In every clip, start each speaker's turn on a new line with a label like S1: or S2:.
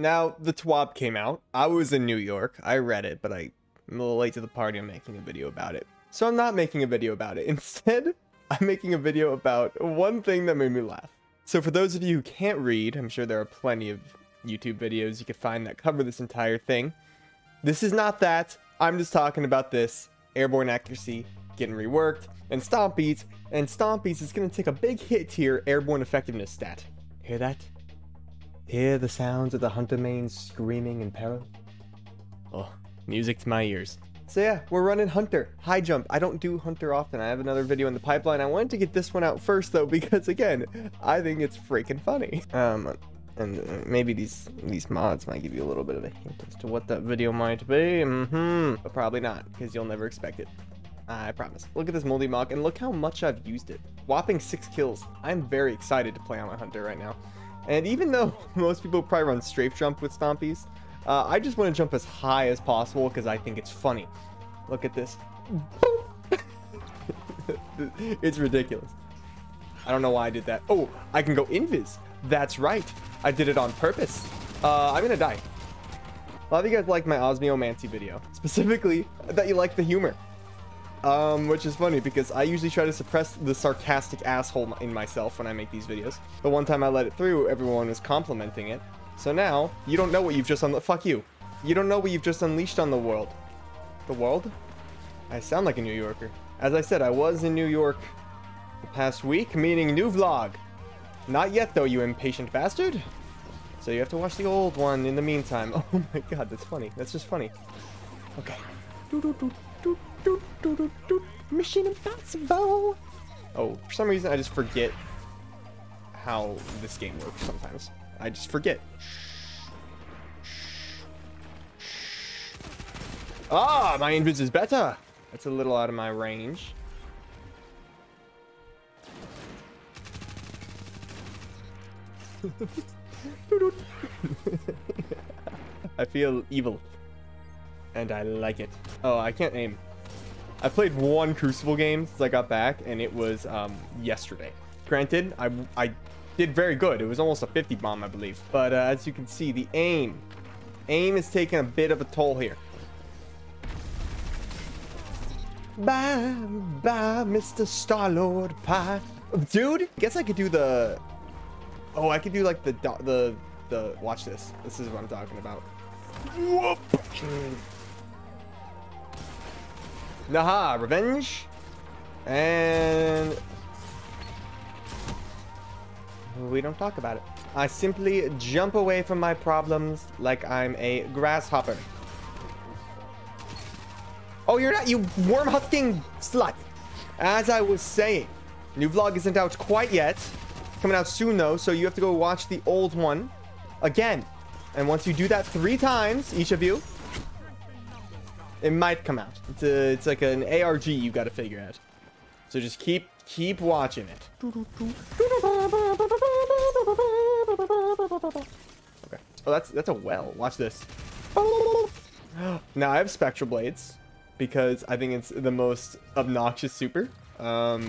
S1: Now, the TWAB came out. I was in New York. I read it, but I'm a little late to the party. I'm making a video about it. So I'm not making a video about it. Instead, I'm making a video about one thing that made me laugh. So for those of you who can't read, I'm sure there are plenty of YouTube videos you could find that cover this entire thing. This is not that. I'm just talking about this airborne accuracy getting reworked and Stompees, and Stompees is going to take a big hit to your airborne effectiveness stat. Hear that? Hear the sounds of the hunter mains screaming in peril? Oh, music to my ears. So yeah, we're running Hunter, high jump. I don't do Hunter often. I have another video in the pipeline. I wanted to get this one out first though, because again, I think it's freaking funny. Um, and uh, maybe these these mods might give you a little bit of a hint as to what that video might be. Mm-hmm, but probably not, because you'll never expect it. I promise. Look at this Moldy Mock, and look how much I've used it. Whopping six kills. I'm very excited to play on my Hunter right now. And even though most people probably run strafe jump with Stompees, uh, I just want to jump as high as possible because I think it's funny. Look at this. it's ridiculous. I don't know why I did that. Oh, I can go invis. That's right. I did it on purpose. Uh, I'm gonna die. A lot of you guys like my Osmiomancy video. Specifically, that you like the humor. Um, which is funny because I usually try to suppress the sarcastic asshole in myself when I make these videos. The one time I let it through, everyone was complimenting it. So now, you don't know what you've just unleashed. Fuck you. You don't know what you've just unleashed on the world. The world? I sound like a New Yorker. As I said, I was in New York the past week, meaning new vlog. Not yet, though, you impatient bastard. So you have to watch the old one in the meantime. Oh my god, that's funny. That's just funny. Okay. Mission Impossible. Oh, for some reason I just forget how this game works sometimes. I just forget. Ah, my invis is better. That's a little out of my range. I feel evil. And I like it. Oh, I can't aim. I played one Crucible game since I got back, and it was um, yesterday. Granted, I, I did very good. It was almost a 50 bomb, I believe. But uh, as you can see, the aim. Aim is taking a bit of a toll here. Bye, bye, Mr. Star-Lord Pie. Dude, I guess I could do the... Oh, I could do like the... the the Watch this. This is what I'm talking about. Whoop! Naha, revenge. And we don't talk about it. I simply jump away from my problems like I'm a grasshopper. Oh, you're not, you worm husking slut. As I was saying, new vlog isn't out quite yet. Coming out soon though, so you have to go watch the old one again. And once you do that three times, each of you, it might come out. It's, a, it's like an ARG you got to figure out. So just keep keep watching it. Okay. Oh, that's that's a well. Watch this. Now I have Spectral Blades because I think it's the most obnoxious super. Um,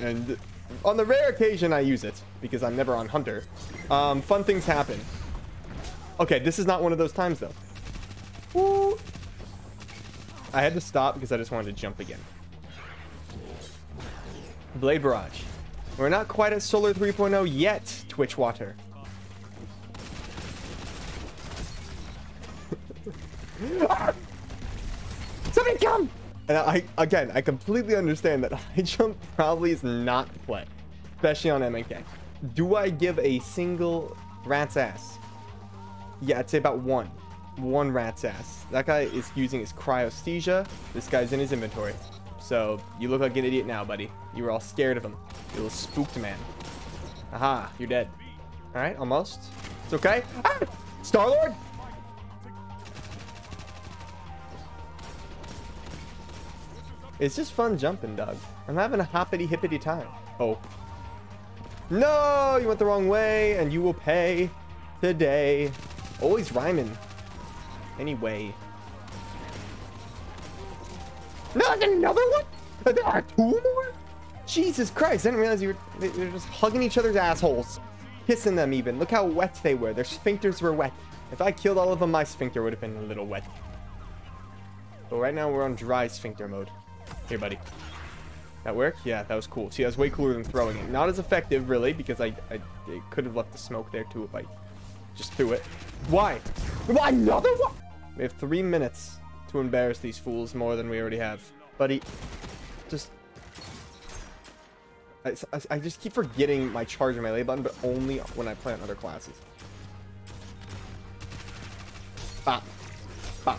S1: and on the rare occasion I use it because I'm never on Hunter. Um, fun things happen. Okay, this is not one of those times though. Woo. I had to stop because I just wanted to jump again. Blade Barrage. We're not quite at Solar 3.0 yet, Twitch Water. Somebody come! And I, again, I completely understand that high jump probably is not the play, especially on MNK. Do I give a single rat's ass? Yeah, I'd say about one one rat's ass. That guy is using his cryosthesia. This guy's in his inventory. So, you look like an idiot now, buddy. You were all scared of him. You little spooked man. Aha, you're dead. Alright, almost. It's okay. Ah! Star-Lord! It's just fun jumping, Doug. I'm having a hoppity hippity time. Oh. No, you went the wrong way, and you will pay today. Always rhyming. Anyway. Not another one? There are two more? Jesus Christ, I didn't realize you were they're just hugging each other's assholes. Kissing them even. Look how wet they were. Their sphincters were wet. If I killed all of them, my sphincter would have been a little wet. But right now we're on dry sphincter mode. Here, buddy. That work? Yeah, that was cool. See, that was way cooler than throwing it. Not as effective, really, because I, I could have left the smoke there, too, if I just threw it. Why? Why another one? We have three minutes to embarrass these fools more than we already have. Buddy, just... I, I, I just keep forgetting my charge and melee button, but only when I play on other classes. Bop. Bop.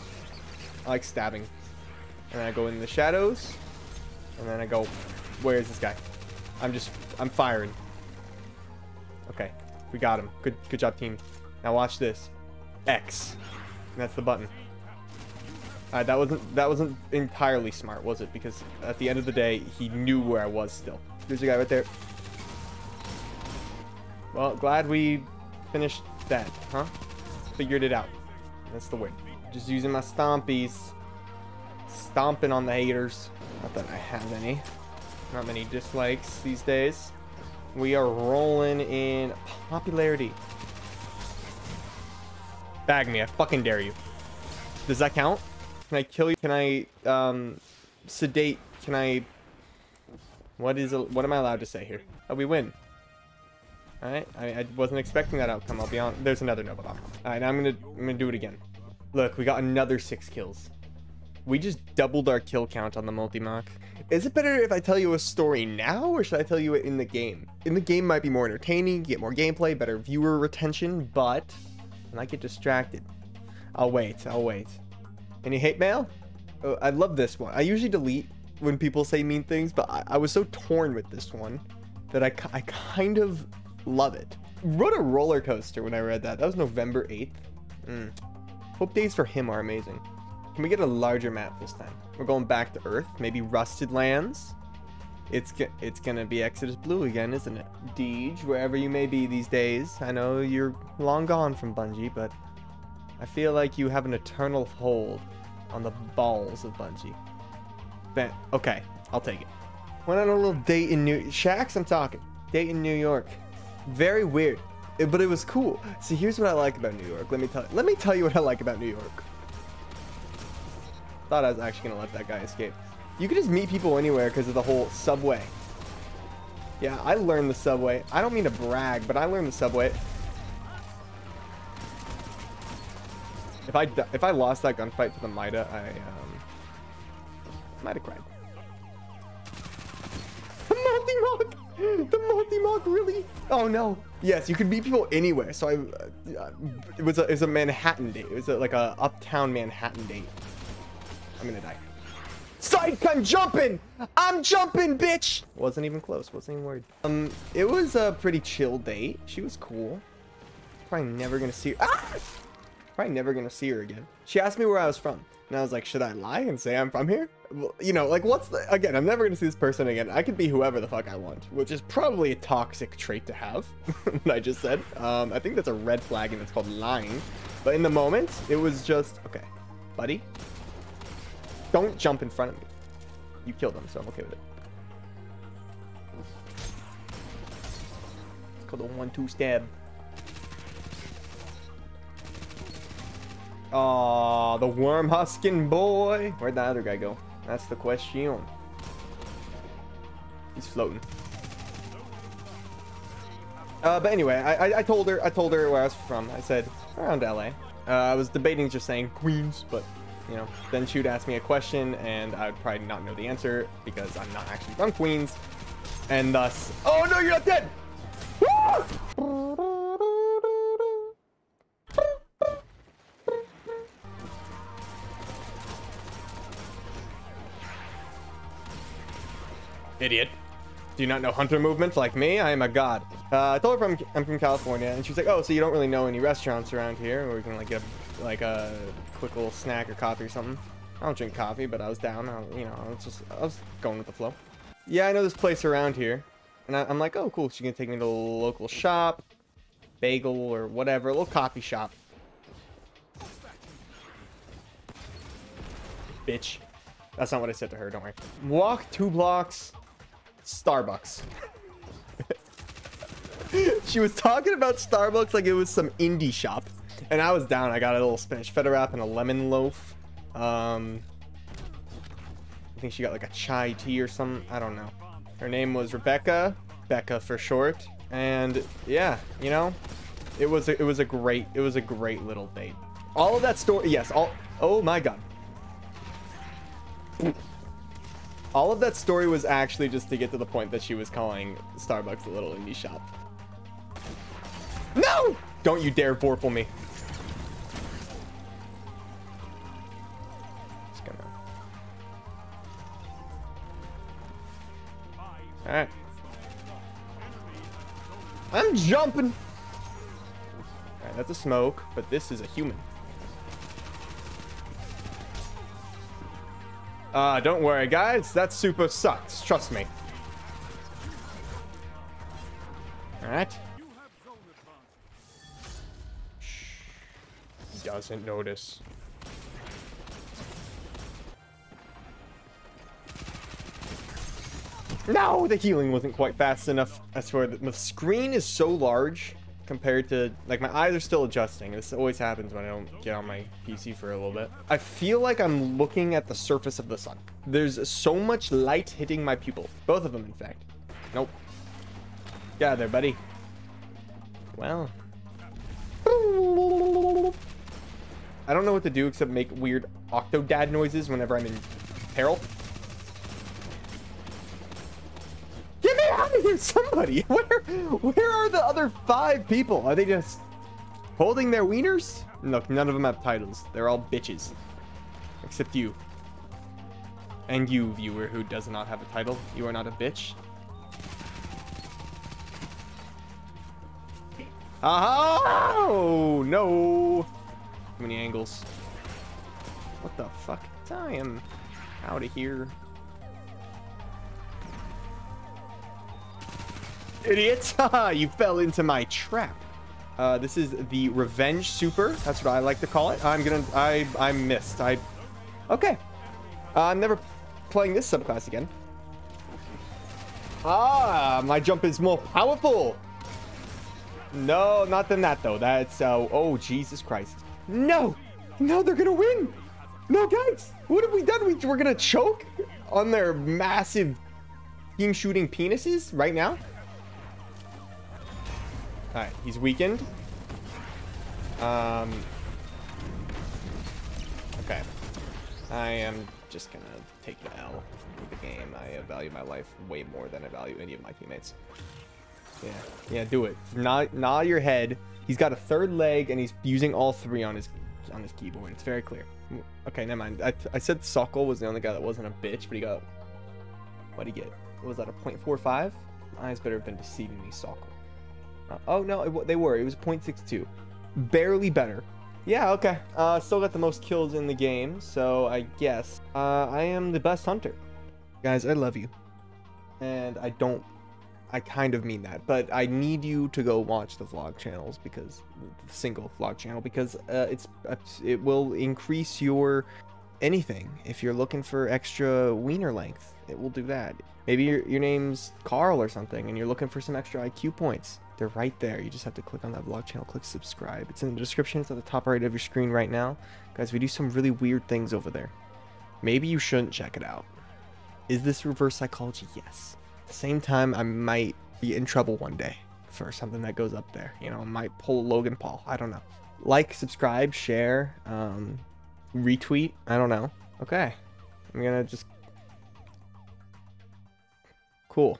S1: I like stabbing. And then I go in the shadows. And then I go, where is this guy? I'm just, I'm firing. Okay, we got him. Good, good job, team. Now watch this. X. That's the button. Alright, that wasn't that wasn't entirely smart, was it? Because at the end of the day, he knew where I was still. There's a guy right there. Well, glad we finished that, huh? Figured it out. That's the win. Just using my stompees. Stomping on the haters. Not that I have any. Not many dislikes these days. We are rolling in popularity. Bag me, I fucking dare you. Does that count? Can I kill you? Can I, um, sedate? Can I... What is, a, what am I allowed to say here? Oh, we win. Alright, I, I, wasn't expecting that outcome, I'll be on. There's another noble Alright, now I'm gonna, I'm gonna do it again. Look, we got another six kills. We just doubled our kill count on the multi-mock. Is it better if I tell you a story now, or should I tell you it in the game? In the game might be more entertaining, get more gameplay, better viewer retention, but I get distracted. I'll wait, I'll wait. Any hate mail? Oh, I love this one. I usually delete when people say mean things, but I, I was so torn with this one that I, I kind of love it. Wrote a roller coaster when I read that. That was November 8th. Mm. Hope days for him are amazing. Can we get a larger map this time? We're going back to Earth. Maybe Rusted Lands. It's it's gonna be Exodus Blue again, isn't it? Deej, wherever you may be these days. I know you're long gone from Bungie, but I feel like you have an eternal hold on the balls of Bungie. Ben, okay, I'll take it. Went on a little date in New Shacks. I'm talking date in New York. Very weird, but it was cool. See, here's what I like about New York. Let me tell. Let me tell you what I like about New York. Thought I was actually gonna let that guy escape. You can just meet people anywhere because of the whole subway. Yeah, I learned the subway. I don't mean to brag, but I learned the subway. If I if I lost that gunfight to the Mida, I um, might have cried. The multi-mock! The multi-mock, really? Oh no. Yes, you could meet people anywhere. So I, uh, it was a, it was a Manhattan date. It was a, like a uptown Manhattan date. I'm gonna die. I'm jumping! I'm jumping, bitch! Wasn't even close, wasn't even worried. Um, it was a pretty chill date. She was cool. Probably never gonna see her. Ah! Probably never gonna see her again. She asked me where I was from. And I was like, should I lie and say I'm from here? Well, you know, like what's the, again, I'm never gonna see this person again. I could be whoever the fuck I want, which is probably a toxic trait to have, what I just said. Um, I think that's a red flag and it's called lying. But in the moment, it was just, okay, buddy, don't jump in front of me. You killed them, so I'm okay with it. It's called a one-two stab. Aw, the worm husking boy. Where'd that other guy go? That's the question. He's floating. Uh, but anyway, I, I, I, told her I told her where I was from. I said around LA. Uh, I was debating just saying Queens, but you know, then she would ask me a question and I would probably not know the answer because I'm not actually from Queens. And thus, oh no, you're not dead! Idiot. Do you not know hunter movements like me? I am a god. Uh, I told her from, I'm from California, and she's like, oh, so you don't really know any restaurants around here where we can like get like a quick little snack or coffee or something. I don't drink coffee, but I was down. I, you know, I was just, I was going with the flow. Yeah, I know this place around here. And I, am like, oh, cool. She can take me to a local shop, bagel or whatever, a little coffee shop. Bitch. That's not what I said to her, don't worry. Walk two blocks, Starbucks. she was talking about Starbucks like it was some indie shop. And I was down. I got a little Spanish feta wrap and a lemon loaf. Um, I think she got like a chai tea or something. I don't know. Her name was Rebecca, Becca for short. And yeah, you know, it was a, it was a great it was a great little date. All of that story, yes. All oh my god. All of that story was actually just to get to the point that she was calling Starbucks a little indie shop. No! Don't you dare vorpal me. Alright. I'm jumping. Alright, that's a smoke, but this is a human. Uh, don't worry, guys. That super sucks. Trust me. Alright. He doesn't notice. No, the healing wasn't quite fast enough. I swear, the screen is so large compared to like my eyes are still adjusting. This always happens when i don't get on my pc for a little bit. I feel like i'm looking at the surface of the sun. There's so much light hitting my pupil. Both of them in fact. Nope. Yeah there buddy. Well. I don't know what to do except make weird octodad noises whenever i'm in peril Somebody, where, where are the other five people? Are they just holding their wieners? Look, none of them have titles. They're all bitches. Except you. And you, viewer, who does not have a title. You are not a bitch. Aha! Oh, no. Too many angles. What the fuck? I am out of here. Idiot! you fell into my trap. Uh, this is the Revenge Super. That's what I like to call it. I'm gonna... I, I missed. I... Okay. Uh, I'm never playing this subclass again. Ah, my jump is more powerful. No, not than that, though. That's... Uh, oh, Jesus Christ. No! No, they're gonna win! No, guys! What have we done? We, we're gonna choke on their massive team shooting penises right now? Alright, he's weakened. Um. Okay. I am just gonna take the L with the game. I value my life way more than I value any of my teammates. Yeah, yeah, do it. Nod, nod your head. He's got a third leg, and he's using all three on his on his keyboard. It's very clear. Okay, never mind. I, I said Sokol was the only guy that wasn't a bitch, but he got... What'd he get? What was that, a 0.45? My Eyes better have been deceiving me, Sokol. Uh, oh, no, it, they were. It was 0.62. Barely better. Yeah, okay. Uh, still got the most kills in the game, so I guess uh, I am the best hunter. Guys, I love you. And I don't... I kind of mean that, but I need you to go watch the vlog channels because the single vlog channel because uh, it's it will increase your anything if you're looking for extra wiener length it will do that maybe your, your name's carl or something and you're looking for some extra iq points they're right there. You just have to click on that vlog channel, click subscribe. It's in the description. It's at the top right of your screen right now. Guys, we do some really weird things over there. Maybe you shouldn't check it out. Is this reverse psychology? Yes. At the same time, I might be in trouble one day for something that goes up there. You know, I might pull Logan Paul. I don't know. Like, subscribe, share, um, retweet. I don't know. Okay. I'm gonna just... Cool.